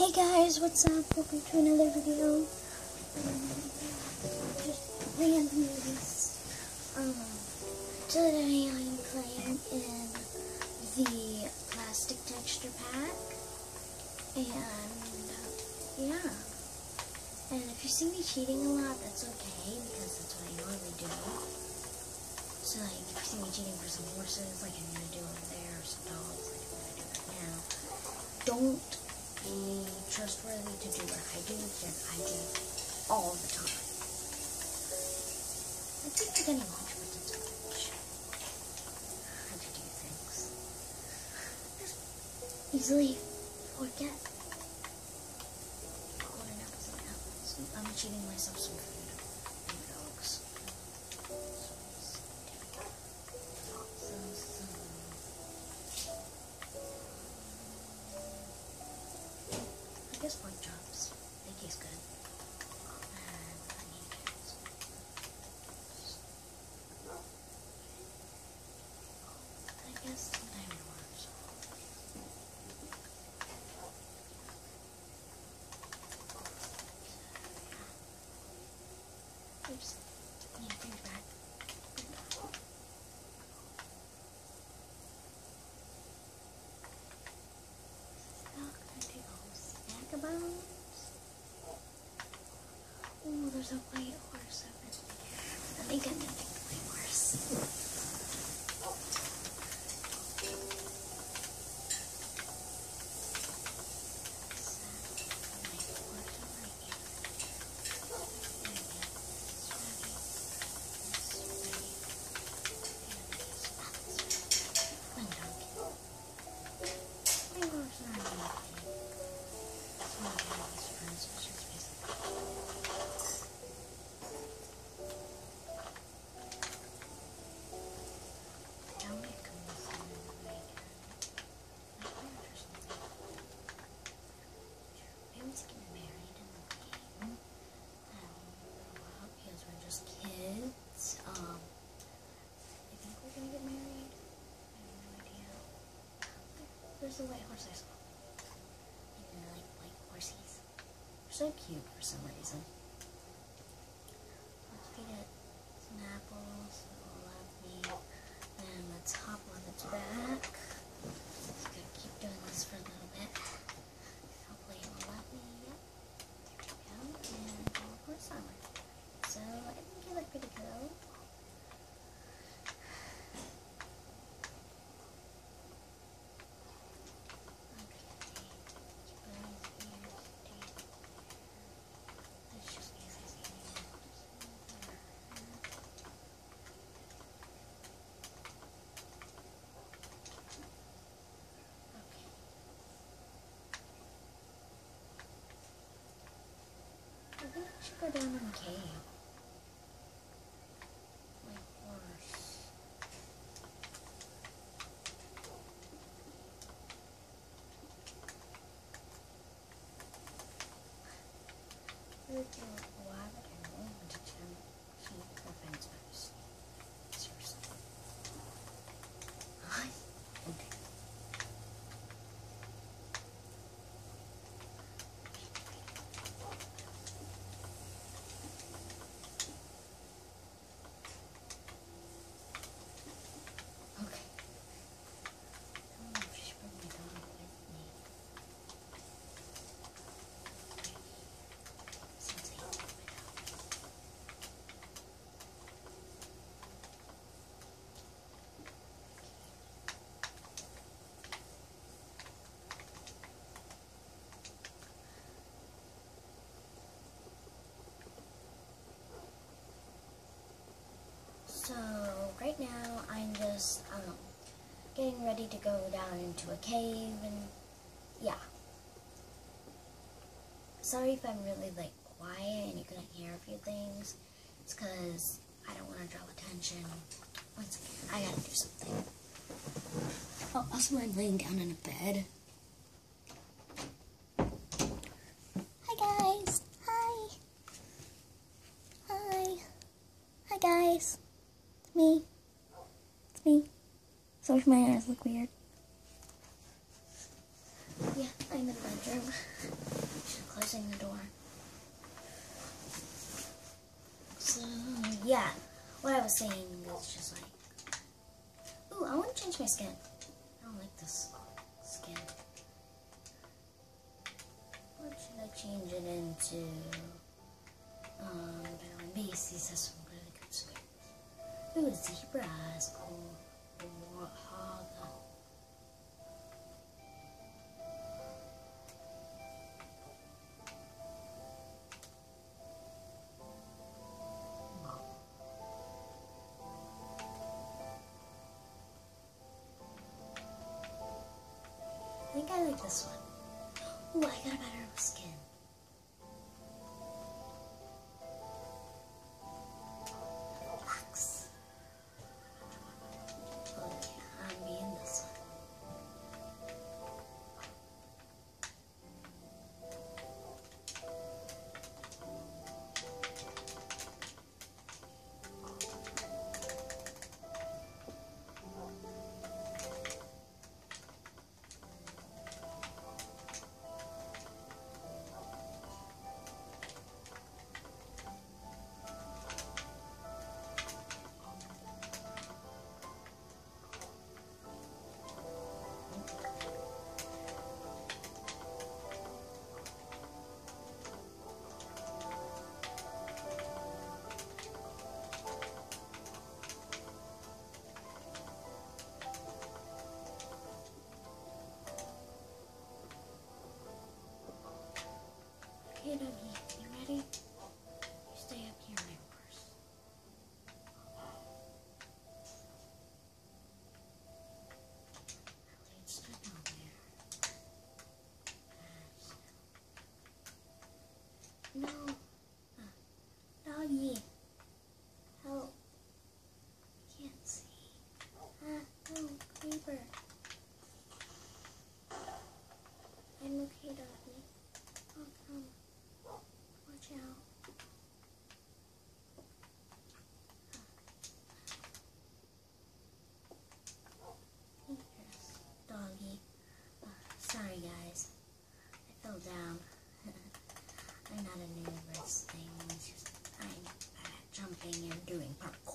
Hey guys, what's up? Welcome to another video. Um, just random movies. Um, today I'm playing in the plastic texture pack. And, yeah. And if you see me cheating a lot, that's okay, because that's what I normally do. So, like, if you see me cheating for some horses, like I'm gonna do over there, or some dogs, like I'm gonna do right now, don't be trustworthy to do what I do than I do all the time. I keep forgetting lunch, but it's lunch. How to do things. Just easily forget. And. I'm cheating myself some food. And dogs. Guess pork chops. They taste good. And onion carrots. I guess sometime in works. Oops. Need things back. Not gonna take a whole stack of bones. Ooh, there's There's the white horse I saw. I really like white horses. They're so cute for some reason. Let's feed it some apples. It will love me. Then let's hop on its back. Just gonna keep doing this for a little bit. Hopefully it will let me. Yep. There we go. And go horse armor. So I think you look pretty cool. I think I should go down in the cave. My horse. Look at why would I want to turn keep the fence post? Seriously. okay. Okay. I don't know if she should bring my dog with me. Since I took my dog. So right now I'm just um getting ready to go down into a cave and yeah. Sorry if I'm really like quiet and you couldn't hear a few things. It's because I don't want to draw attention. One second, I gotta do something. Oh, also I'm laying down in a bed. Hi guys. Hi. Hi. Hi guys. It's me. It's me. Sorry if my eyes look weird. Yeah, I'm in the bedroom. closing the door. So, yeah. What I was saying is just like, ooh, I want to change my skin. I don't like this skin. What should I change it into? Um, Battle Beast, these some really good skins. Ooh, zebra is cool. Warthog. I think I like this one. Ooh, I got a better skin.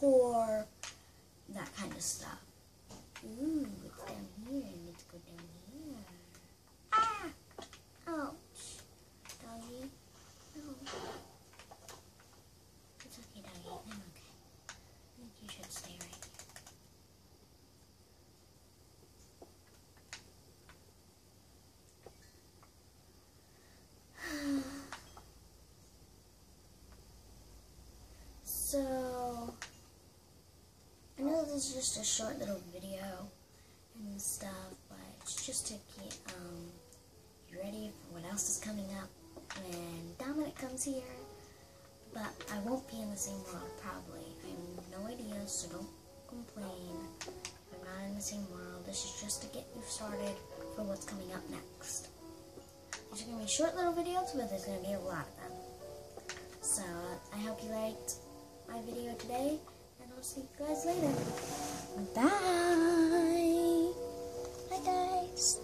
Parkour, that kind of stuff. Ooh, it's down here. I need to go down here. Ah! Ouch. Doggy. No. It's okay, doggy. I'm okay. I think you should stay right here. So, I know this is just a short little video and stuff, but it's just to get um, you ready for what else is coming up when Dominic comes here. But I won't be in the same world, probably. I have no idea, so don't complain. I'm not in the same world. This is just to get you started for what's coming up next. These are going to be short little videos, but there's going to be a lot of them. So, I hope you liked my video today, and I'll see you guys later. Bye! Bye, guys!